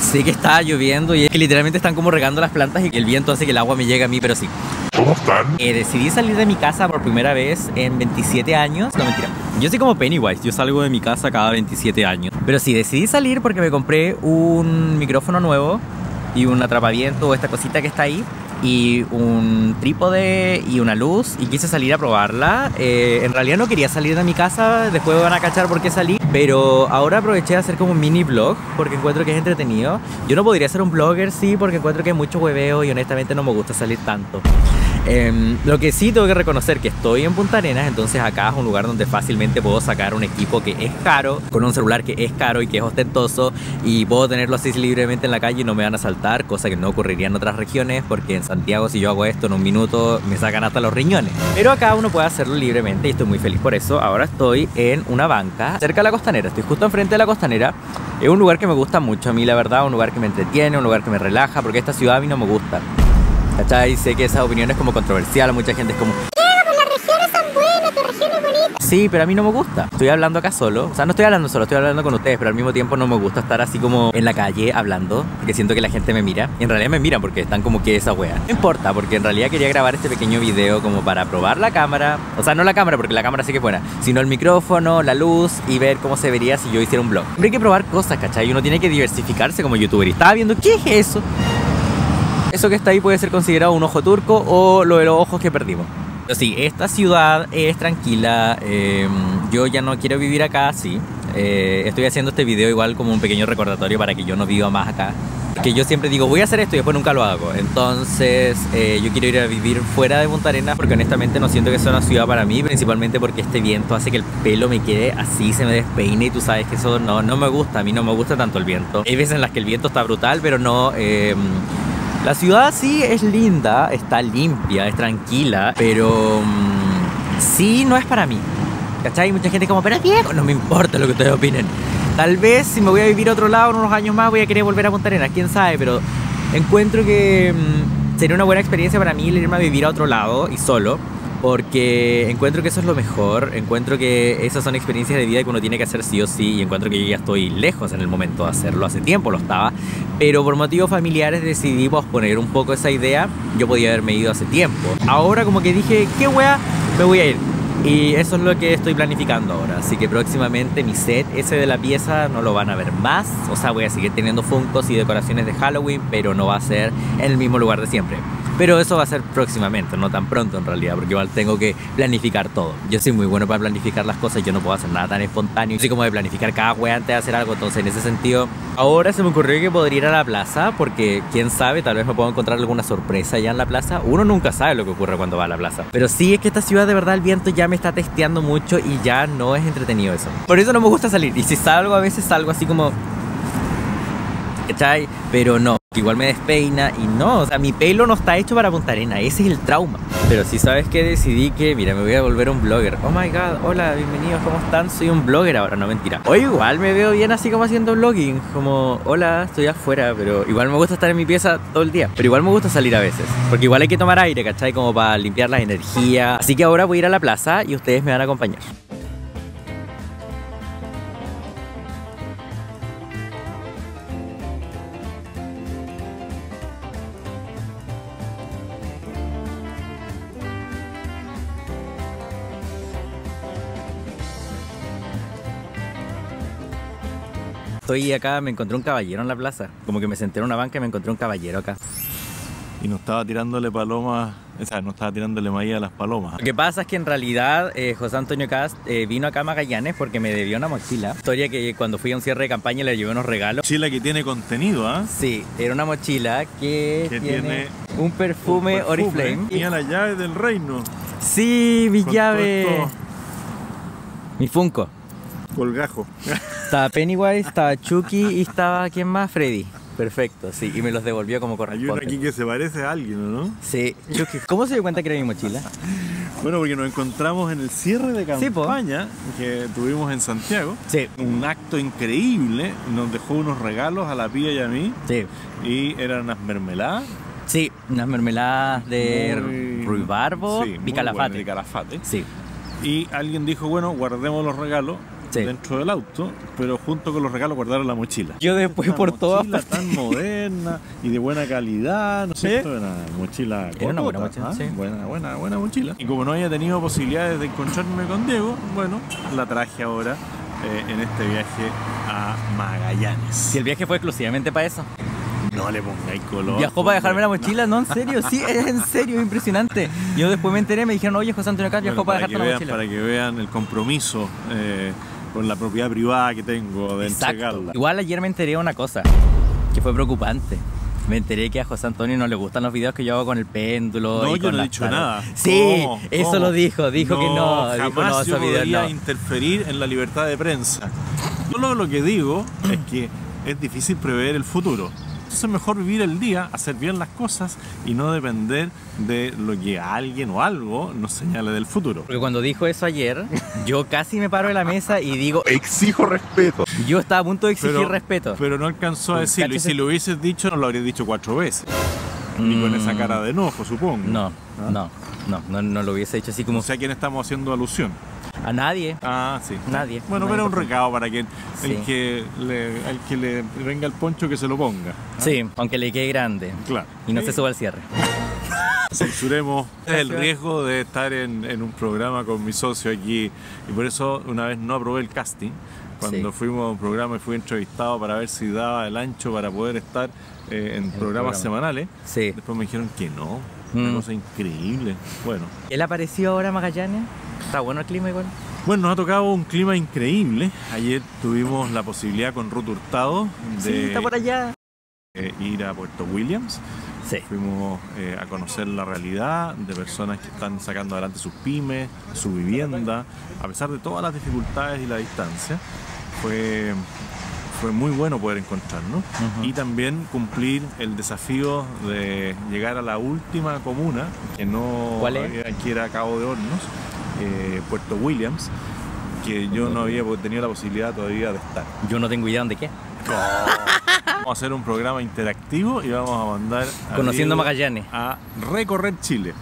Sé que está lloviendo y es que literalmente están como regando las plantas y el viento hace que el agua me llegue a mí, pero sí. ¿Cómo están? Eh, decidí salir de mi casa por primera vez en 27 años. No, mentira. Yo soy como Pennywise, yo salgo de mi casa cada 27 años. Pero sí, decidí salir porque me compré un micrófono nuevo y un atrapaviento, esta cosita que está ahí y un trípode y una luz y quise salir a probarla. Eh, en realidad no quería salir de mi casa, después van a cachar por qué salí, pero ahora aproveché de hacer como un mini blog porque encuentro que es entretenido. Yo no podría ser un blogger, sí, porque encuentro que hay mucho hueveo y honestamente no me gusta salir tanto. Em, lo que sí tengo que reconocer que estoy en Punta Arenas, entonces acá es un lugar donde fácilmente puedo sacar un equipo que es caro, con un celular que es caro y que es ostentoso, y puedo tenerlo así libremente en la calle y no me van a saltar, cosa que no ocurriría en otras regiones, porque en Santiago si yo hago esto en un minuto me sacan hasta los riñones. Pero acá uno puede hacerlo libremente y estoy muy feliz por eso. Ahora estoy en una banca cerca de la costanera, estoy justo enfrente de la costanera. Es un lugar que me gusta mucho a mí, la verdad, un lugar que me entretiene, un lugar que me relaja, porque esta ciudad a mí no me gusta. ¿Cachai? Sé que esa opinión es como controversial, mucha gente es como... Sí, pero a mí no me gusta. Estoy hablando acá solo. O sea, no estoy hablando solo, estoy hablando con ustedes, pero al mismo tiempo no me gusta estar así como en la calle hablando, porque siento que la gente me mira. Y en realidad me miran porque están como que esa wea. No importa, porque en realidad quería grabar este pequeño video como para probar la cámara. O sea, no la cámara, porque la cámara sí que es buena, sino el micrófono, la luz y ver cómo se vería si yo hiciera un blog. Siempre hay que probar cosas, ¿cachai? Uno tiene que diversificarse como youtuber. Y estaba viendo, ¿qué es eso? Eso que está ahí puede ser considerado un ojo turco o lo de los ojos que perdimos. Sí, esta ciudad es tranquila. eh, yo ya no quiero vivir acá, sí. Eh, estoy haciendo este video igual como un pequeño recordatorio para que yo no viva más acá. Que yo siempre digo, voy a hacer esto y después nunca lo hago. Entonces, eh, yo quiero ir a vivir fuera de Punta Arenas porque honestamente no siento que sea una ciudad para mí, principalmente porque este viento hace que el pelo me quede así, se me despeine y tú sabes que eso no, no me gusta. A mí no me gusta tanto el viento. Hay veces en las que el viento está brutal, pero no. eh, la ciudad sí es linda, está limpia, es tranquila, pero mm, sí no es para mí. ¿Cachai? Mucha gente como, pero es viejo, no me importa lo que ustedes opinen. Tal vez si me voy a vivir a otro lado en unos años más voy a querer volver a Punta Arenas, quién sabe, pero encuentro que mm, sería una buena experiencia para mí irme a vivir a otro lado y solo. Porque encuentro que eso es lo mejor, encuentro que esas son experiencias de vida que uno tiene que hacer sí o sí y encuentro que yo ya estoy lejos en el momento de hacerlo, hace tiempo lo estaba, pero por motivos familiares decidí posponer un poco esa idea, yo podía haberme ido hace tiempo. Ahora como que dije, qué wea, me voy a ir. Y eso es lo que estoy planificando ahora. Así que próximamente mi set ese de la pieza no lo van a ver más. O sea, voy a seguir teniendo funcos y decoraciones de Halloween, pero no va a ser en el mismo lugar de siempre. Pero eso va a ser próximamente, no tan pronto en realidad, porque igual tengo que planificar todo. Yo soy muy bueno para planificar las cosas, yo no puedo hacer nada tan espontáneo. Así como de planificar cada wea antes de hacer algo. Entonces, en ese sentido, ahora se me ocurrió que podría ir a la plaza, porque quién sabe, tal vez me puedo encontrar alguna sorpresa allá en la plaza. Uno nunca sabe lo que ocurre cuando va a la plaza. Pero sí es que esta ciudad de verdad el viento ya me está testeando mucho y ya no es entretenido eso. Por eso no me gusta salir. Y si salgo, a veces salgo así como ¿cachai? Pero no, igual me despeina y no, o sea, mi pelo no está hecho para Punta Arena, ese es el trauma. Pero si sabes que decidí que, mira, me voy a volver un blogger. Oh my god, hola, bienvenidos, ¿cómo están? Soy un blogger ahora, no mentira. O igual me veo bien así como haciendo vlogging, como, hola, estoy afuera, pero igual me gusta estar en mi pieza todo el día. Pero igual me gusta salir a veces, porque igual hay que tomar aire, ¿cachai? Como para limpiar la energía. Así que ahora voy a ir a la plaza y ustedes me van a acompañar. Estoy acá, me encontré un caballero en la plaza. Como que me senté en una banca y me encontré un caballero acá. Y no estaba tirándole palomas, o sea, no estaba tirándole maíz a las palomas. Lo que pasa es que en realidad eh, José Antonio Cast eh, vino acá a Magallanes porque me debió una mochila. Historia que cuando fui a un cierre de campaña le llevé unos regalos. Chila que tiene contenido, ¿ah? Sí, era una mochila que, Que tiene, tiene un perfume. Oriflame. Tenía la llave del reino. Sí, mi Con llave. Mi Funko. Colgajo. Estaba Pennywise, estaba Chucky y estaba, ¿quién más? Freddy. Perfecto, sí, y me los devolvió como Hay uno corresponde. aquí que se parece a alguien, ¿no? Sí, Chucky. ¿Cómo se dio cuenta que era mi mochila? Bueno, porque nos encontramos en el cierre de Sí, campaña que tuvimos en Santiago. Sí, Un acto increíble. Nos dejó unos regalos a la pía y a mí. sí. Y eran unas mermeladas. Sí, unas mermeladas de muy- ruibarbo Sí, y de calafate. Sí, Y alguien dijo, bueno, guardemos los regalos Sí. dentro del auto, pero junto con los regalos guardaron la mochila. Yo después por todas mochila tan moderna y de buena calidad, ¿no ¿Sí? cierto? Una mochila Era una buena mochila, ¿ah? sí. buena, buena, buena mochila. Y como no había tenido posibilidades de encontrarme con Diego, bueno, la traje ahora eh, en este viaje a Magallanes. Si el viaje fue exclusivamente para eso. No le pongáis color. Viajó para dejarme la mochila, no, en serio, sí, es en serio, es impresionante. Yo después me enteré, me dijeron, oye, José Antonio Cat viajó Bueno, para, para, dejarte la vean, mochila. para que vean el compromiso eh, con la propiedad privada que tengo de Exacto. entregarla. Igual ayer me enteré de una cosa que fue preocupante. Me enteré que a José Antonio no le gustan los videos que yo hago con el péndulo. No, y yo con no he dicho nada. Sí, ¿Cómo? eso ¿Cómo? lo dijo. Dijo que no. Jamás dijo no, yo podría no. interferir en la libertad de prensa. Solo lo que digo es que es difícil prever el futuro. Entonces es mejor vivir el día, hacer bien las cosas y no depender de lo que alguien o algo nos señale del futuro. Porque cuando dijo eso ayer, yo casi me paro de la mesa y digo, Exijo respeto. yo estaba a punto de exigir Pero- respeto. Pero no alcanzó a decirlo. Y si lo hubieses dicho, no lo habrías dicho cuatro veces. Ni con Mm, esa cara de enojo, supongo. No, ¿Ah? no, no, no, no lo hubiese hecho así como No sé a quién estamos haciendo alusión. A nadie. Ah, sí. Nadie. Bueno, Nadie pero un recado para que Sí. el que le, el que le venga el poncho que se lo ponga. ¿ah? Sí, aunque le quede grande. Claro. Y no Sí. se suba al cierre. Censuremos el riesgo de estar en, en un programa con mi socio aquí. Y por eso una vez no aprobé el casting. Cuando Sí. fuimos a un programa y fui entrevistado para ver si daba el ancho para poder estar eh, en programas programa. semanales. Sí. Después me dijeron que no. Una Mm. cosa increíble. Bueno. ¿Él apareció ahora a Magallanes? Está bueno el clima igual. Bueno, nos ha tocado un clima increíble. Ayer tuvimos la posibilidad con Ruth Hurtado Sí, de está por allá. eh, ir a Puerto Williams. Sí. Fuimos eh, a conocer la realidad de personas que están sacando adelante sus pymes, su vivienda, a pesar de todas las dificultades y la distancia. Fue, fue muy bueno poder encontrarnos y también cumplir el desafío de llegar a la última comuna, que no ¿Cuál es? había- que era Cabo de Hornos, eh, Puerto Williams, que yo no había tenido la posibilidad todavía de estar. Yo no tengo idea dónde queda. Vamos a hacer un programa interactivo y vamos a mandar a Conociendo Diego Magallanes. a recorrer Chile.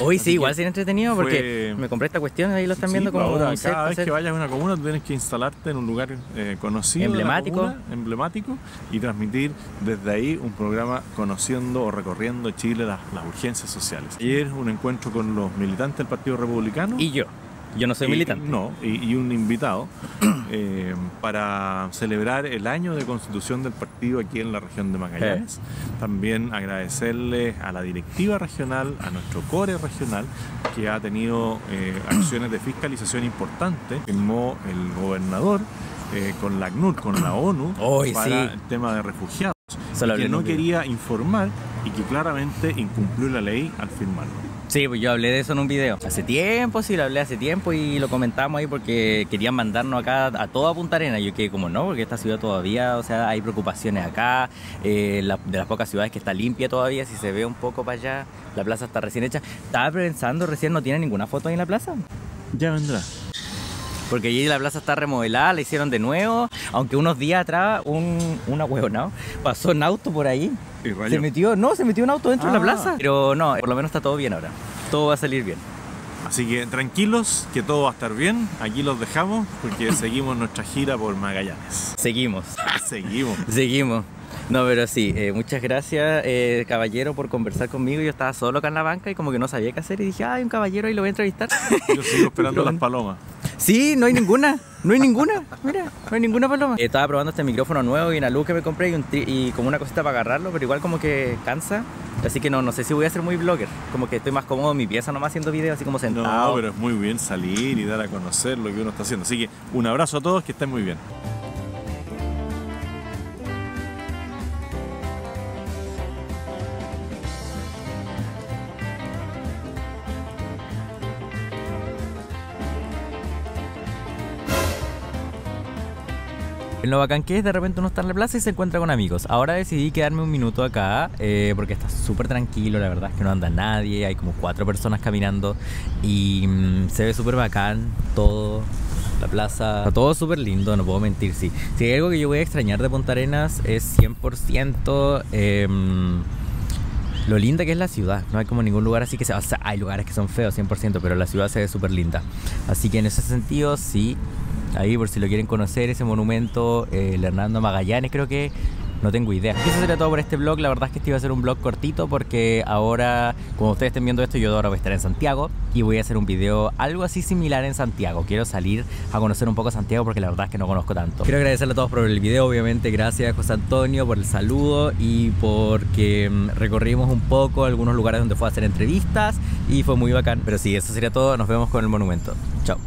Hoy sí, igual sería entretenido porque me compré esta cuestión ahí lo están Sí, viendo como ahora, un set cada vez que vayas a una comuna tienes que instalarte en un lugar eh, conocido Emblemático. comuna, emblemático y transmitir desde ahí un programa conociendo o recorriendo Chile las, las urgencias sociales. Ayer un encuentro con los militantes del Partido Republicano Y yo. Yo no soy y- militante. No, y, y un invitado eh, para celebrar el año de constitución del partido aquí en la región de Magallanes. También agradecerle a la directiva regional, a nuestro core regional, que ha tenido eh, acciones de fiscalización importantes. Firmó el gobernador eh, con la ACNUR, con la ONU, Hoy para sí. el tema de refugiados, que no quería informar y que claramente incumplió la ley al firmarlo. Sí, pues yo hablé de eso en un video. Hace tiempo, sí, lo hablé hace tiempo y lo comentamos ahí porque querían mandarnos acá a toda Punta Arena. Yo quedé como no, porque esta ciudad todavía, o sea, hay preocupaciones acá. eh, de las pocas ciudades que está limpia todavía, si se ve un poco para allá, la plaza está recién hecha. Estaba pensando recién, no tiene ninguna foto ahí en la plaza. Ya vendrá. Porque allí la plaza está remodelada, la hicieron de nuevo. Aunque unos días atrás un, un ahueonado pasó en auto por ahí. Y. Se metió, no, se metió un auto dentro de Ah. la plaza. Pero no, por lo menos está todo bien ahora. Todo va a salir bien. Así que tranquilos, que todo va a estar bien. Aquí los dejamos porque seguimos nuestra gira por Magallanes. Seguimos. Seguimos. Seguimos. No, pero sí, eh, muchas gracias, eh, caballero, por conversar conmigo. Yo estaba solo acá en la banca y como que no sabía qué hacer y dije, ay, un caballero y lo voy a entrevistar. Yo sigo esperando las palomas. Sí, no hay ninguna, no hay ninguna, mira, no hay ninguna paloma. Eh, estaba probando este micrófono nuevo y una luz que me compré y, un tri- y como una cosita para agarrarlo, pero igual como que cansa. Así que no, no sé si voy a ser muy blogger. Como que estoy más cómodo en mi pieza nomás haciendo videos así como sentado. No, pero es muy bien salir y dar a conocer lo que uno está haciendo. Así que un abrazo a todos, que estén muy bien. Lo bacán que es, de repente uno está en la plaza y se encuentra con amigos. Ahora decidí quedarme un minuto acá eh, porque está súper tranquilo, la verdad es que no anda nadie, hay como cuatro personas caminando y mm, se ve súper bacán todo. La plaza, está todo súper lindo, no puedo mentir, sí. Si hay algo que yo voy a extrañar de Punta Arenas es 100% em, lo linda que es la ciudad. No hay como ningún lugar así que sea. O sea, hay lugares que son feos 100%, pero la ciudad se ve súper linda. Así que en ese sentido, sí. Ahí por si lo quieren conocer, ese monumento, eh, el Hernando Magallanes creo que no tengo idea. Eso sería todo por este blog. La verdad es que este iba a ser un blog cortito porque ahora, como ustedes estén viendo esto, yo ahora voy a estar en Santiago y voy a hacer un video algo así similar en Santiago. Quiero salir a conocer un poco Santiago porque la verdad es que no conozco tanto. Quiero agradecerle a todos por el video, obviamente. Gracias José Antonio por el saludo y porque mm, recorrimos un poco algunos lugares donde fue a hacer entrevistas y fue muy bacán. Pero sí, eso sería todo. Nos vemos con el monumento. Chao.